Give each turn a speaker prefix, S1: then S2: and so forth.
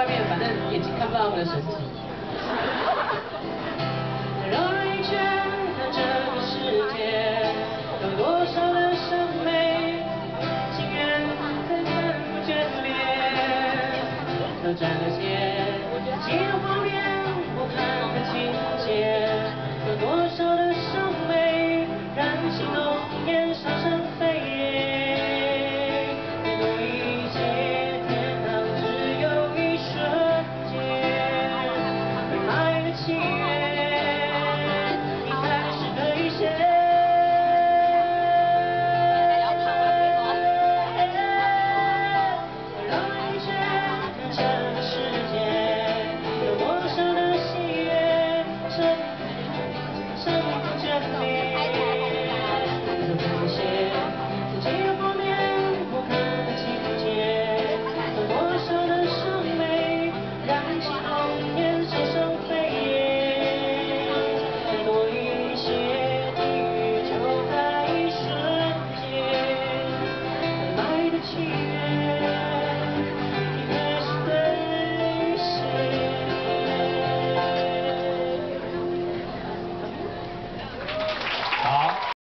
S1: 外面，反正眼睛看不到他们的神情。绕了一圈看这个世界，有多少的伤悲，情愿再看不眷恋。都站了些，记录画面，我看，好。